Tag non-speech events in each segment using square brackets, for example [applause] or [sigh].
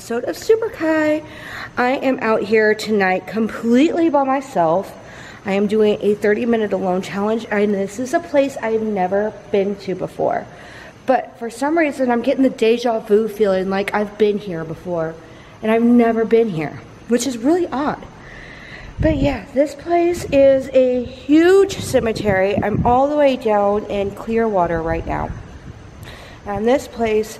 episode of Super Ki. I am out here tonight completely by myself. I am doing a 30 minute alone challenge, and this is a place I've never been to before. But for some reason, I'm getting the deja vu feeling like I've been here before, and I've never been here, which is really odd. But yeah, this place is a huge cemetery. I'm all the way down in Clearwater right now. And this place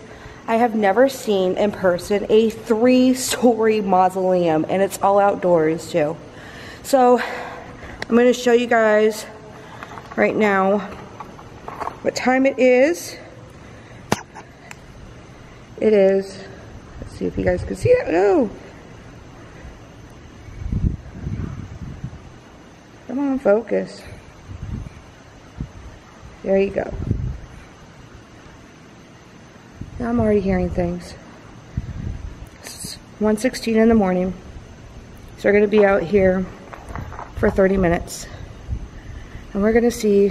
I have never seen in person a three story mausoleum, and it's all outdoors too. So, I'm going to show you guys right now what time it is. It is, let's see if you guys can see that. No. Come on, focus. There you go. I'm already hearing things. It's 1.16 in the morning. So we're going to be out here for 30 minutes. And we're going to see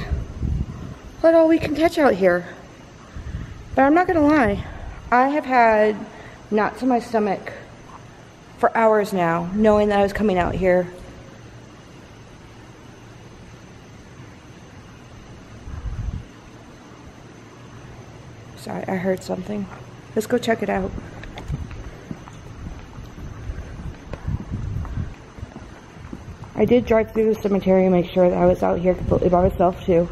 what all we can catch out here. But I'm not going to lie. I have had knots in my stomach for hours now, knowing that I was coming out here. Sorry, I heard something. Let's go check it out. I did drive through the cemetery and make sure that I was out here completely by myself too.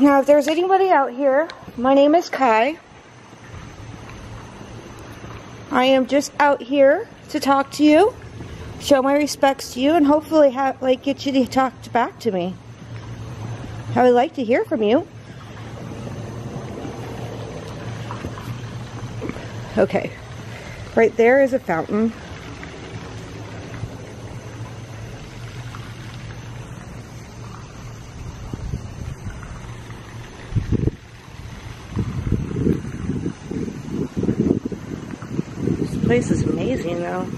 Now, if there's anybody out here, my name is Ki. I am just out here to talk to you, show my respects to you, and hopefully have, like get you to talk back to me. I would like to hear from you. Okay, right there is a fountain. Place is amazing though.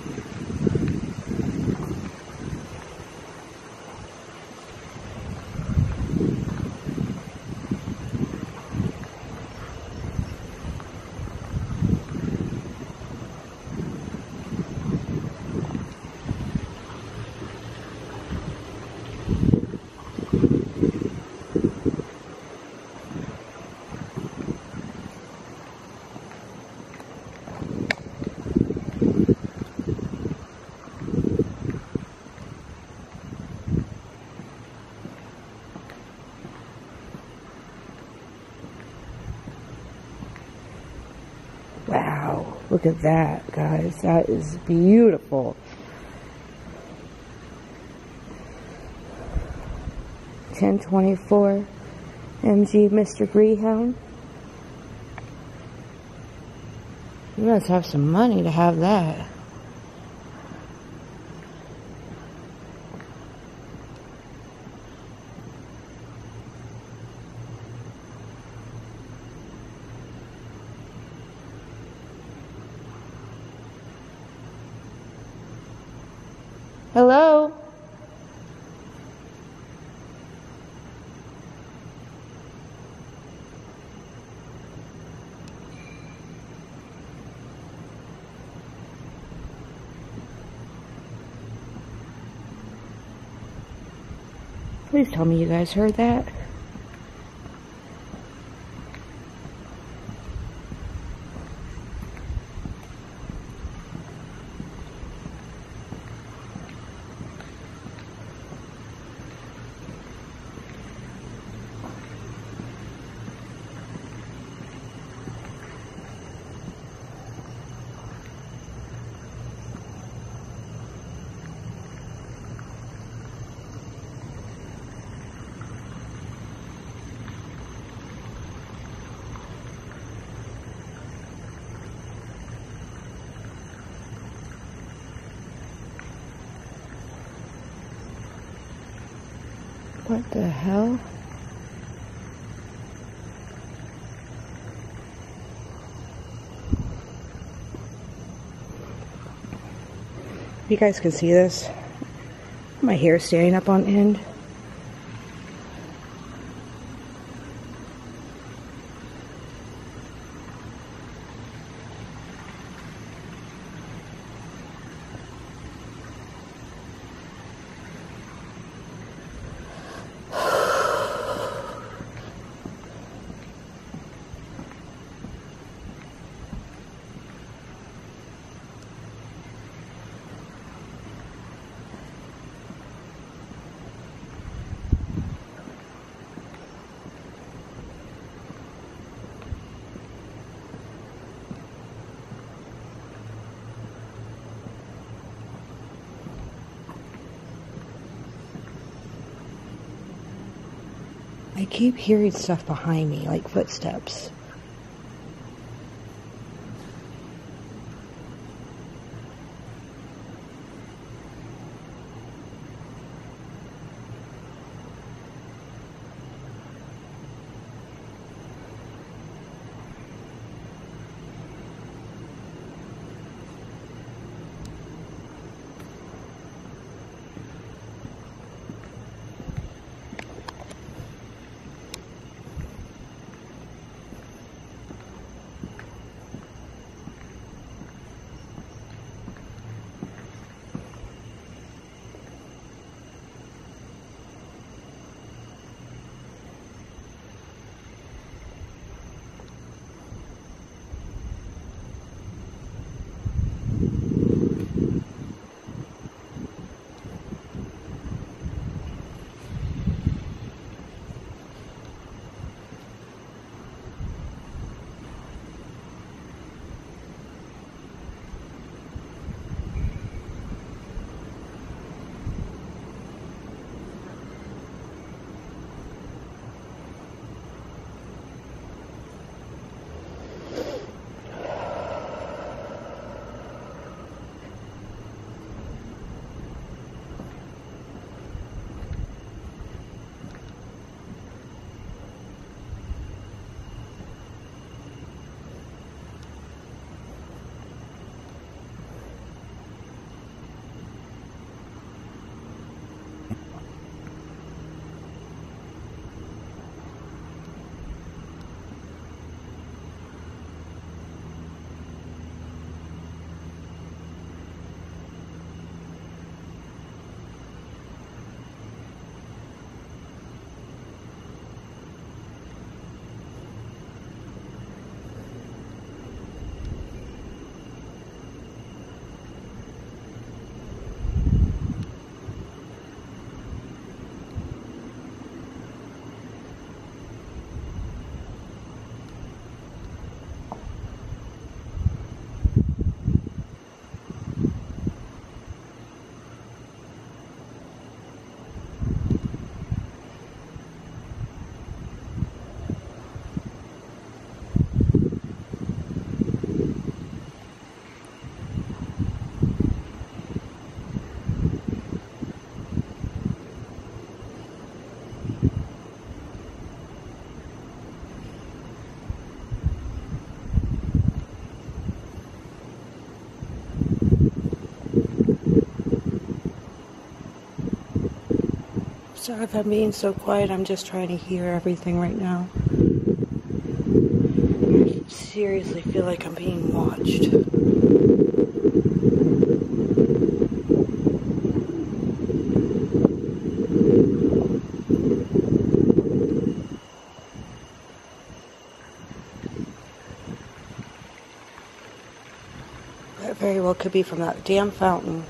Wow, look at that, guys. That is beautiful. Ten twenty four MG Mr. Greyhound. You must have some money to have that. Please tell me you guys heard that. Hell? You guys can see this. My hair standing up on end. I keep hearing stuff behind me, like footsteps. Sorry if I'm being so quiet. I'm just trying to hear everything right now. I seriously feel like I'm being watched. That very well could be from that damn fountain.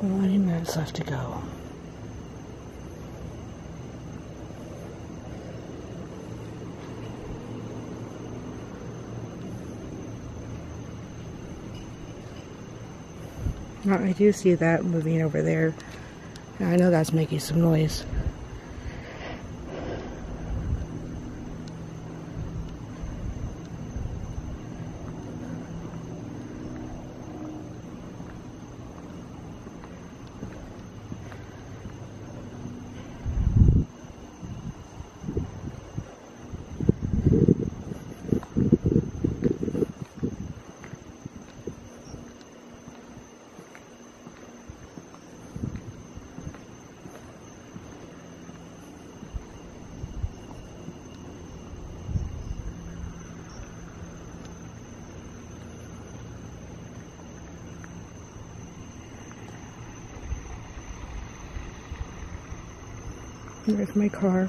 20 minutes left to go. Oh, I do see that moving over there. I know that's making some noise. There's my car.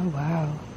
Oh, wow.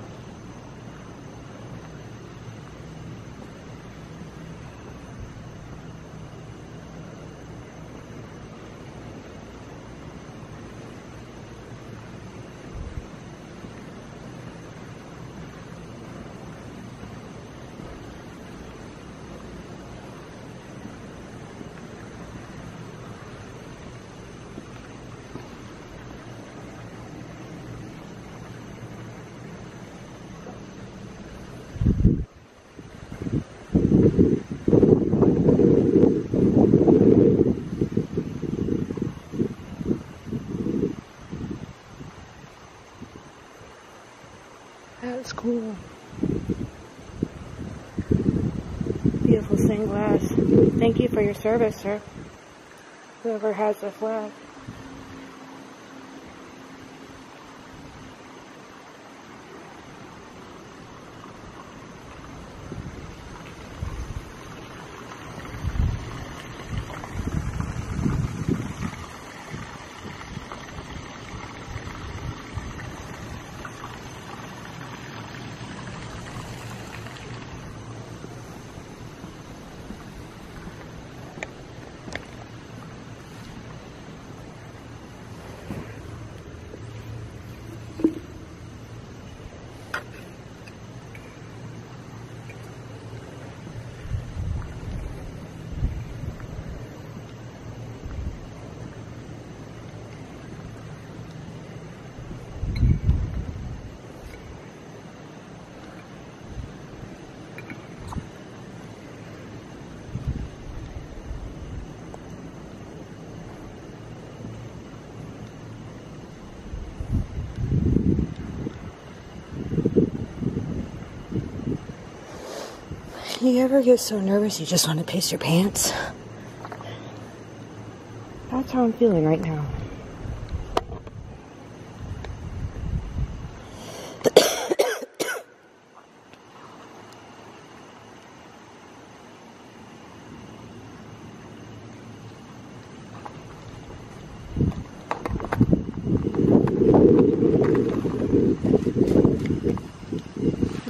That's cool. Beautiful stained glass. Thank you for your service, sir. Whoever has the flag. You ever get so nervous you just want to piss your pants? That's how I'm feeling right now. [coughs]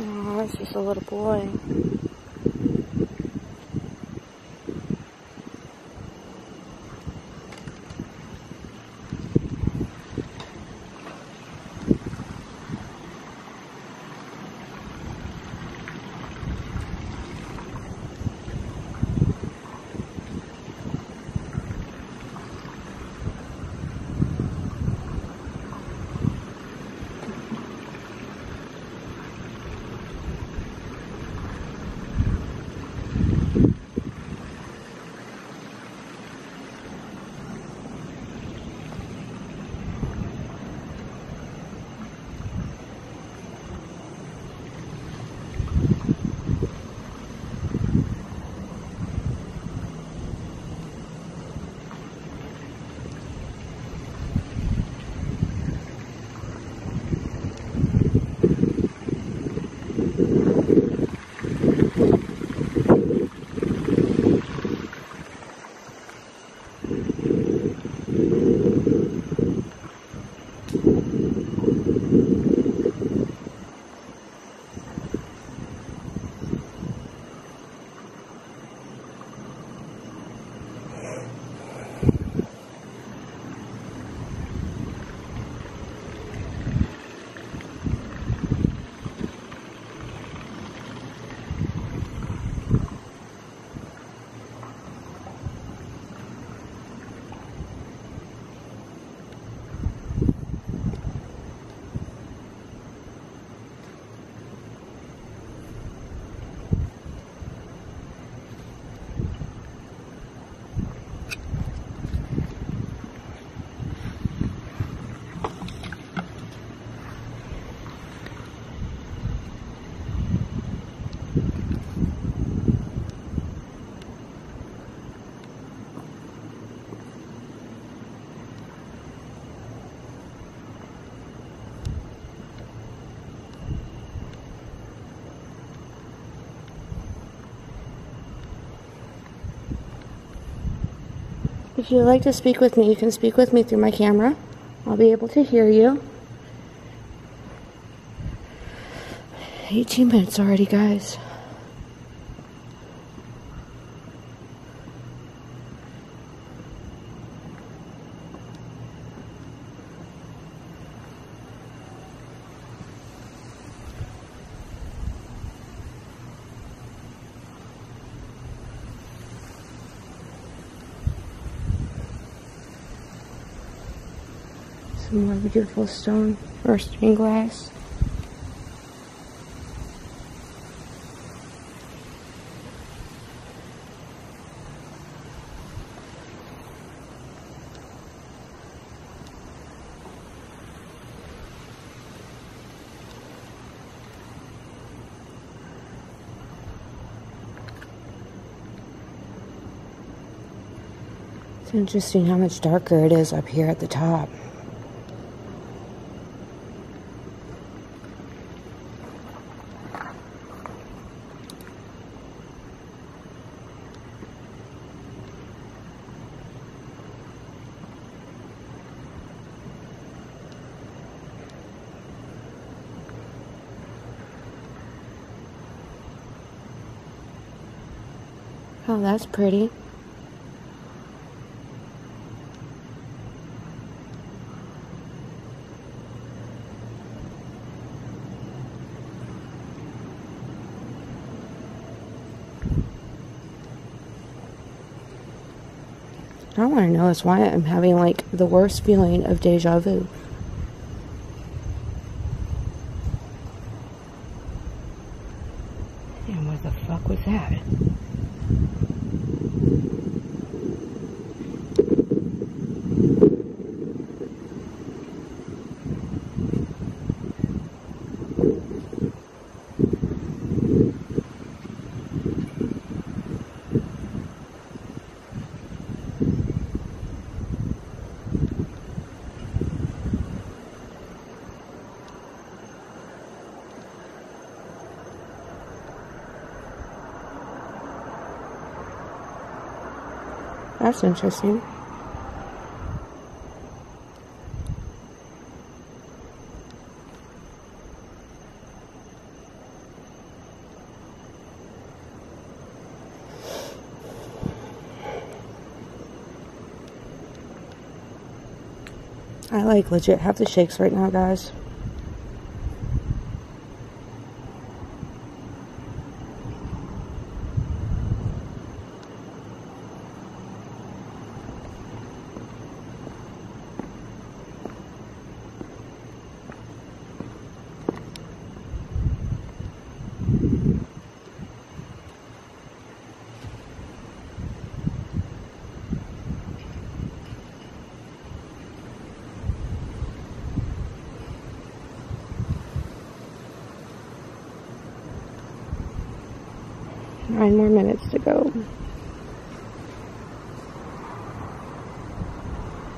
Oh, it's just a little boy. If you'd like to speak with me, you can speak with me through my camera. I'll be able to hear you. 18 minutes already, guys. Some more beautiful stone or stained glass. It's interesting how much darker it is up here at the top. Oh, that's pretty. I want to know is why I'm having like the worst feeling of deja vu. And what the fuck was that? That's interesting. I like legit have the shakes right now, guys. Nine more minutes to go.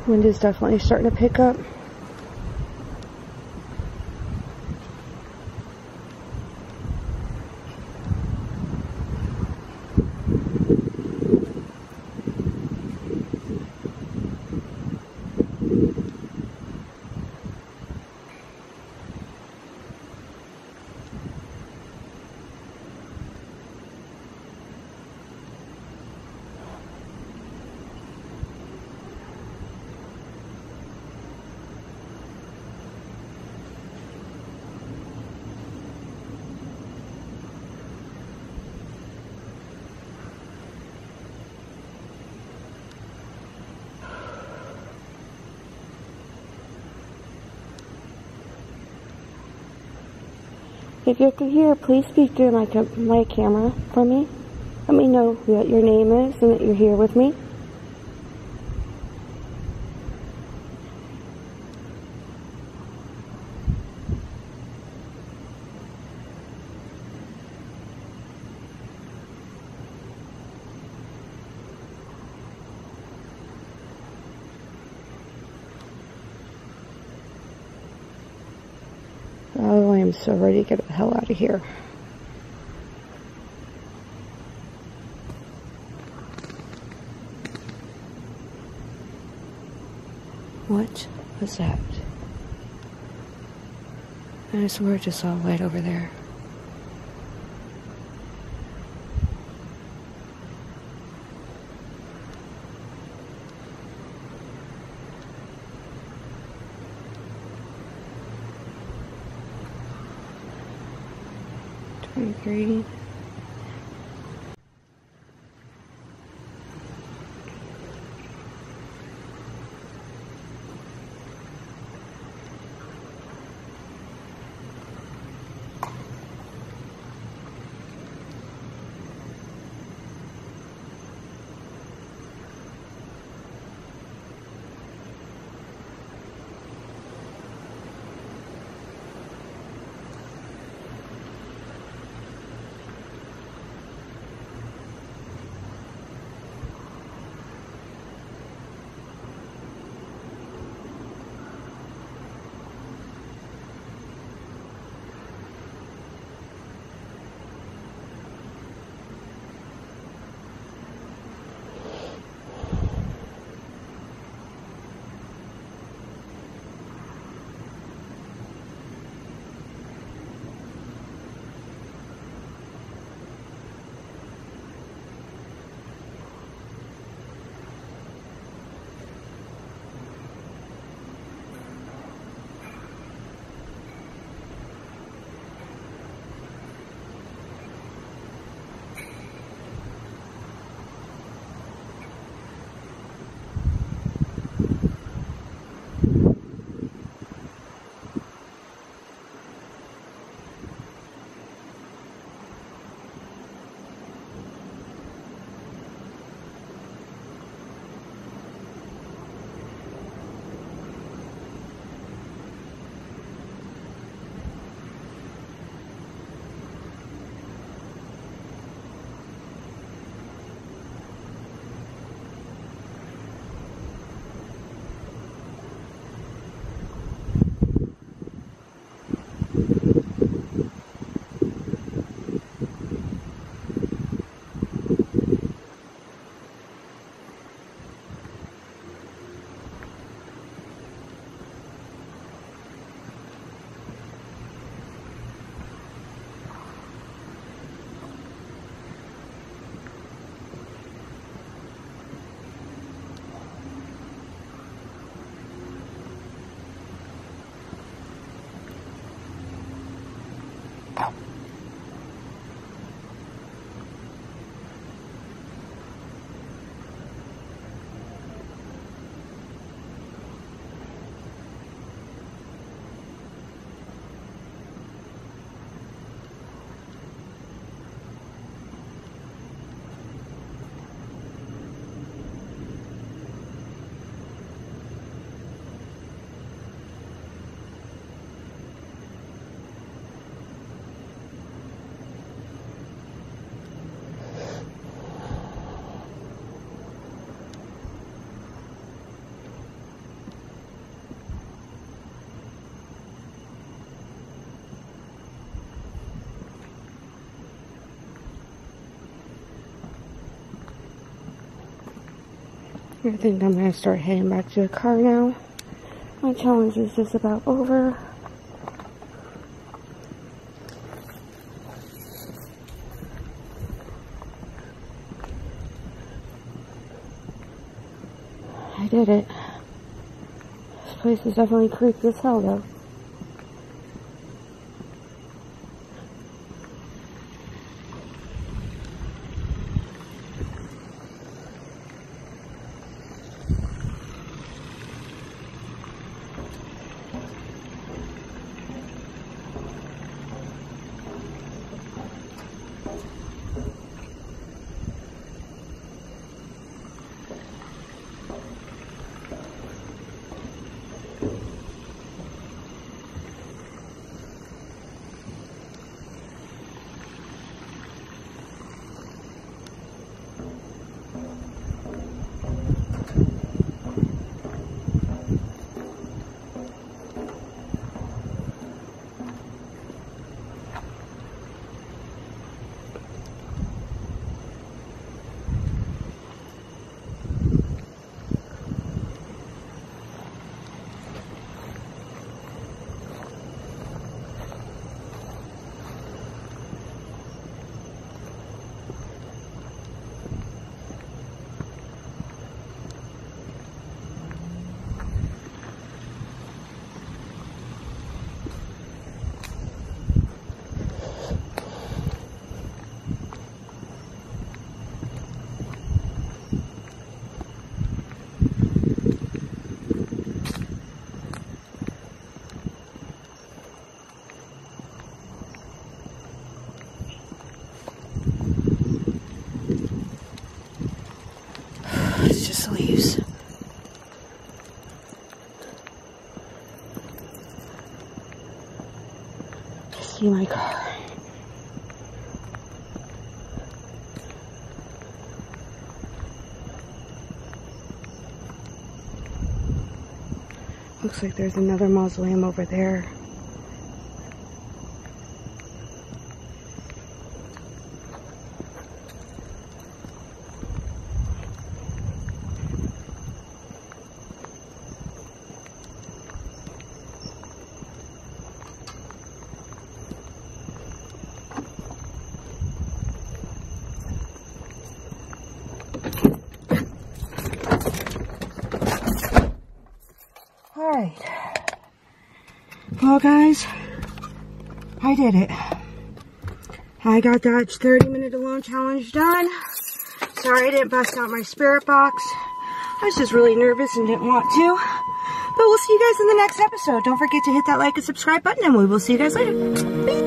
Wind is definitely starting to pick up. If you're here, please speak through my, my camera for me. Let me know what your name is and that you're here with me. ready to get the hell out of here. What was that? I swear I just saw light over there. Twenty-three. I think I'm gonna start heading back to the car now. My challenge is just about over. I did it. This place is definitely creepy as hell though. My car. Looks like there's another mausoleum over there. Alright. Well, guys, I did it. I got that 30 minute alone challenge done. Sorry I didn't bust out my spirit box. I was just really nervous and didn't want to. But we'll see you guys in the next episode. Don't forget to hit that like and subscribe button and we will see you guys later. Bye.